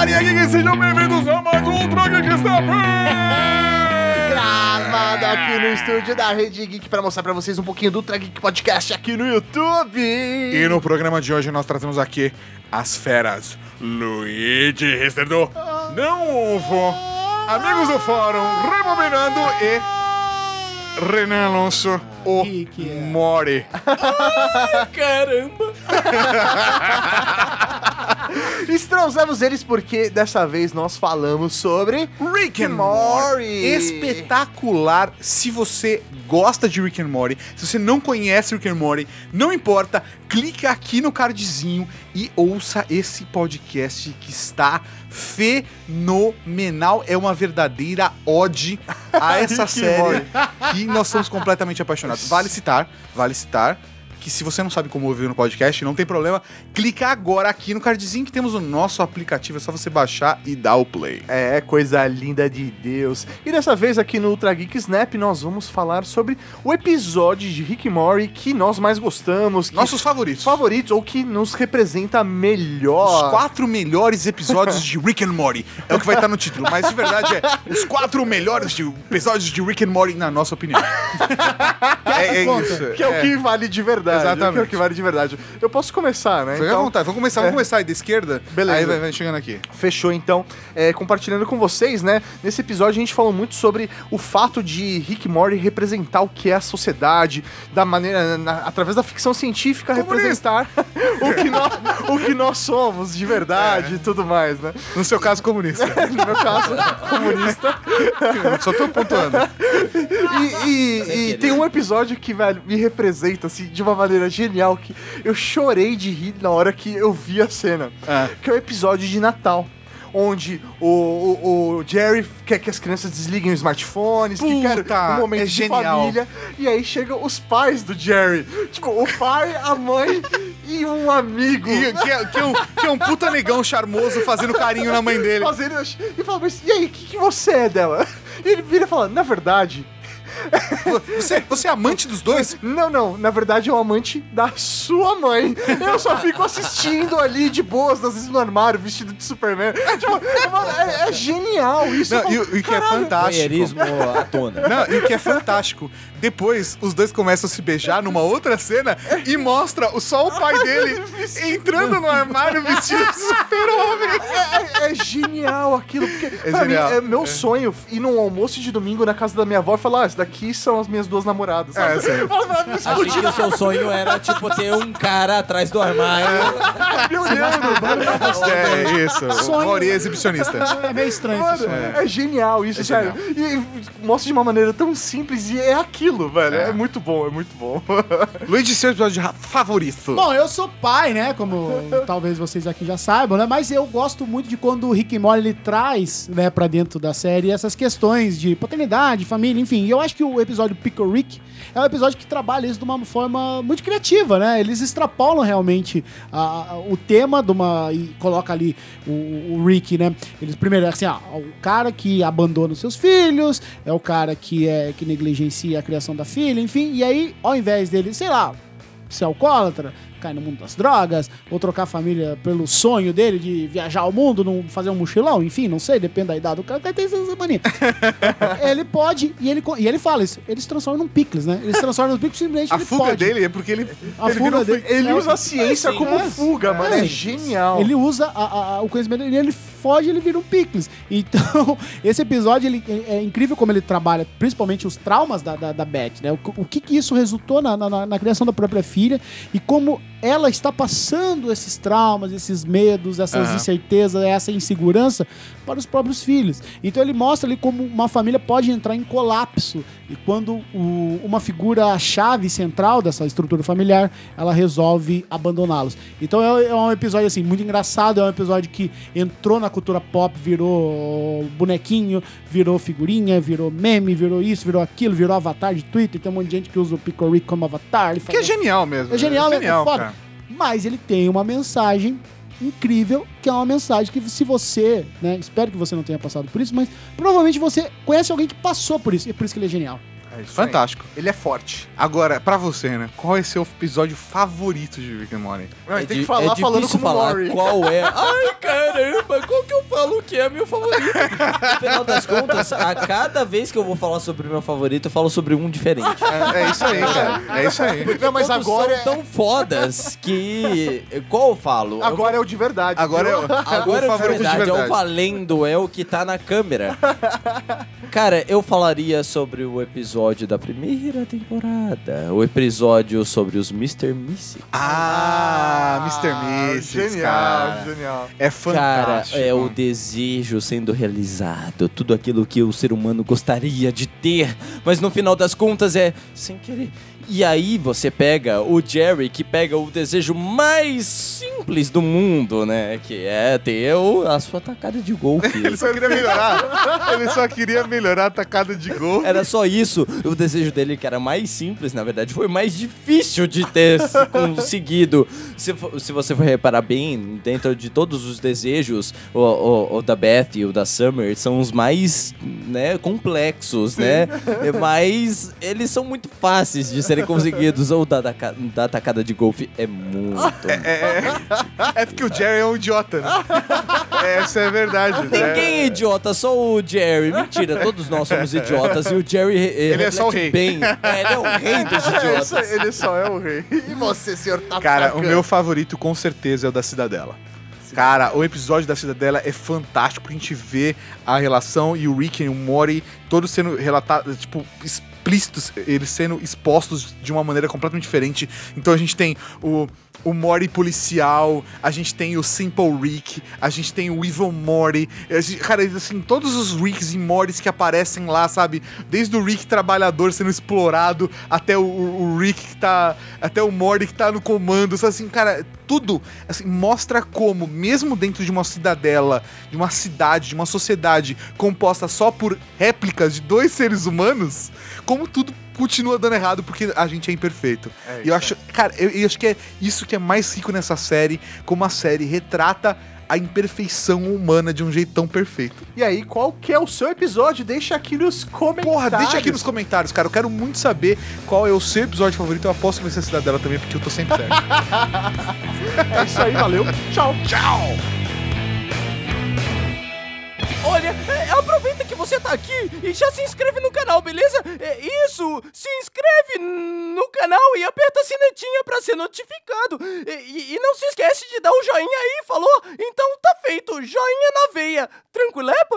Galerinha Geek, sejam bem-vindos a mais um Ultra Geek Step! Gravado aqui no estúdio da Rede Geek pra mostrar pra vocês um pouquinho do Ultra Geek Podcast aqui no YouTube. E no programa de hoje nós trazemos aqui as feras Luigi Risterdo, Não Ovo, amigos do fórum, Rebobinando e Renan Alonso, o que que é? Mori. Caramba! Estranhamos eles porque dessa vez nós falamos sobre Rick and Morty. Espetacular. Se você gosta de Rick and Morty, se você não conhece Rick and Morty, não importa, clica aqui no cardzinho e ouça esse podcast que está fenomenal. É uma verdadeira ode a essa série que nós somos completamente apaixonados. Vale citar, vale citar que se você não sabe como ouvir no podcast, não tem problema, clica agora aqui no cardzinho que temos o nosso aplicativo, é só você baixar e dar o play. É, coisa linda de Deus. E dessa vez aqui no Ultra Geek Snap nós vamos falar sobre o episódio de Rick and Morty que nós mais gostamos, Nossos favoritos. favoritos ou que nos representa Os melhor. quatro melhores episódios de Rick and Morty. É o que vai estar no título. Mas de verdade é os quatro melhores de- episódios de Rick and Morty, na nossa opinião. é, é isso. Que é, o que vale de verdade. Exatamente. Que é o que vale de verdade. Eu posso começar, né? Fica à vontade. Vamos começar, vamos começar aí da esquerda. Beleza. Aí vai, vai chegando aqui. Fechou, então. É, compartilhando com vocês, né? Nesse episódio a gente falou muito sobre o fato de Rick Morty representar o que é a sociedade, da maneira, na- através da ficção científica, Comunista. representar o que, nós, o que nós somos de verdade e tudo mais, né? No seu caso, comunista. No meu caso, comunista. Só tô pontuando. E, e- e tem um episódio que, velho, me representa, assim, de uma maneira genial, que eu chorei de rir na hora que eu vi a cena. Ah. Que é o episódio de Natal. Onde o, o, o Jerry quer que as crianças desliguem os smartphones, que Puta, quer um momento é de genial. família. E aí chegam os pais do Jerry. Tipo, o pai, a mãe e um amigo. E, que, é, que, é um, que é um puta negão charmoso fazendo carinho na mãe dele. Fazendo, e fala, mas e aí, o que, que você é dela? E ele vira e fala, na verdade, Você, você é amante dos dois? Não, não. Na verdade, é o amante da sua mãe. Eu só fico assistindo ali de boas, às vezes no armário, vestido de Superman. Tipo, mano, é, é genial isso. Não, e, o- que é "Caralho, fantástico. À tona. Não, e o que é fantástico, depois os dois começam a se beijar numa outra cena e mostra só o pai dele entrando no armário vestido de super-homem. É, é- é genial aquilo, porque pra genial, mim é meu é. sonho ir num almoço de domingo na casa da minha avó e falar: ah, isso daqui são as minhas duas namoradas. sabe? É, me Achei que o seu sonho era, tipo, ter um cara atrás do armário. me olhando. É isso, Sonho. Mori é exibicionista. É meio estranho Mano, esse sonho. é. genial isso, É sério. E mostra de uma maneira tão simples e é aquilo, velho. É, É. muito bom, é muito bom. Luigi, seu episódio favorito. Bom, eu sou pai, né? Como talvez vocês aqui já saibam, né? Mas eu gosto muito de quando o Rick Morty ele traz, né, pra dentro da série essas questões de paternidade, família, enfim. E eu acho que o episódio Pickle Rick é um episódio que trabalha isso de uma forma muito criativa, né? Eles extrapolam realmente a- a- o tema de uma. e coloca ali o, o Rick, né? Eles primeiro, assim, ó, o cara que abandona os seus filhos, é o cara que é que negligencia a criação da filha, enfim. E aí, ao invés dele, sei lá, ser alcoólatra, cair no mundo das drogas, ou trocar a família pelo sonho dele de viajar ao mundo, não fazer um mochilão, enfim, não sei, depende da idade do cara, o cara tem essa mania. ele pode, e ele, e ele fala isso, ele se transforma num picles, né? Ele se transforma num picles simplesmente A fuga pode. dele é porque ele. A ele fuga virou dele-. Ele É, usa a ciência sim. como É. fuga, mano. É, É. genial. Ele usa a- a- o conhecimento dele, ele foge, ele vira um picles. Então, esse episódio ele, é é incrível como ele trabalha, principalmente os traumas da, da, da Beth, né? O, o que que isso resultou na, na, na criação da própria filha e como ela está passando esses traumas, esses medos, essas Aham. incertezas, essa insegurança para os próprios filhos. Então ele mostra ali como uma família pode entrar em colapso e quando o- uma figura chave central dessa estrutura familiar, ela resolve abandoná-los. Então é, é um episódio assim muito engraçado, é um episódio que entrou na cultura pop, virou bonequinho, virou figurinha, virou meme, virou isso, virou aquilo, virou avatar de Twitter, tem um monte de gente que usa o Pico Rick como avatar. Que é genial mesmo. é genial, né? genial é foda. cara. Mas ele tem uma mensagem incrível, que é uma mensagem que se você, né, espero que você não tenha passado por isso, mas provavelmente você conhece alguém que passou por isso, e é por isso que ele é genial. É Fantástico. aí. Ele é forte. Agora, pra você, né? Qual é seu episódio favorito de Rick and Morty? Não, ele tem que falar é falando como falar Mori. qual é. Ai, caramba, qual que eu falo que é meu favorito? No final das contas, a cada vez que eu vou falar sobre o meu favorito, eu falo sobre um diferente. É, é isso aí, cara. É isso aí. Não, mas agora é, são tão fodas que. Qual eu falo? agora é o de verdade. Agora é o, Agora o de favorito de verdade, é o verdade. valendo, é o que tá na câmera. Cara, eu falaria sobre o episódio da primeira temporada. O episódio sobre os Mr. Missy. Ah, Mr. Mystics, Genial, cara. genial. É Cara, fantástico. é o desejo sendo realizado. Tudo aquilo que o ser humano gostaria de ter. Mas no final das contas é sem querer. E aí você pega o Jerry, que pega o desejo mais simples do mundo, né? Que é ter o- a sua tacada de golfe. Ele só queria melhorar. Ele só queria melhorar a tacada de gol. Era só isso. O desejo dele, que era mais simples, na verdade, foi mais difícil de ter se conseguido. Se, se você for reparar bem, dentro de todos os desejos, o, o- o da Beth e o da Summer são os mais né, complexos, né? É, Mas eles são muito fáceis de serem conseguidos. O da, da, da tacada de golfe é muito. É porque o Jerry é um idiota, né? Essa é a verdade. né? Ninguém é idiota, só o Jerry. Mentira, todos nós somos idiotas e o Jerry eh, Ele é só o rei. bem. É, ele é o rei dos É idiotas. ele só é o rei. E você, senhor tá Cara, o meu favorito com certeza é o da Cidadela. Cara, o episódio da Cidadela é fantástico a gente vê a relação e o Rick e o Mori todos sendo relatados, tipo, explícitos, eles sendo expostos de uma maneira completamente diferente. Então a gente tem o, o Mori policial, a gente tem o Simple Rick, a gente tem o Evil Mori. Cara, assim, todos os Ricks e Moris que aparecem lá, sabe? Desde o Rick trabalhador sendo explorado até o, o- Rick que tá. Até o Mori que tá no comando. sabe Assim, cara, tudo assim, mostra como, mesmo dentro de uma cidadela, de uma cidade, de uma sociedade composta só por réplicas de dois seres humanos, como tudo continua dando errado porque a gente é imperfeito. É e eu acho, cara, eu, eu acho que é isso que é mais rico nessa série, como a série retrata a imperfeição humana de um jeito tão perfeito. E aí, qual que é o seu episódio? Deixa aqui nos comentários. Porra, deixa aqui nos comentários, cara. Eu quero muito saber qual é o seu episódio favorito. Eu aposto que vai ser a Cidadela também, porque eu tô sempre certo. É isso aí, valeu. Tchau. Tchau! Olha, é, aproveita que você tá aqui e já se inscreve no canal, beleza? É, isso, se inscreve no canal e aperta a sinetinha pra ser notificado. E, e- não se esquece de dar o joinha aí, falou? Então tá feito, joinha na veia. Tranquilepa?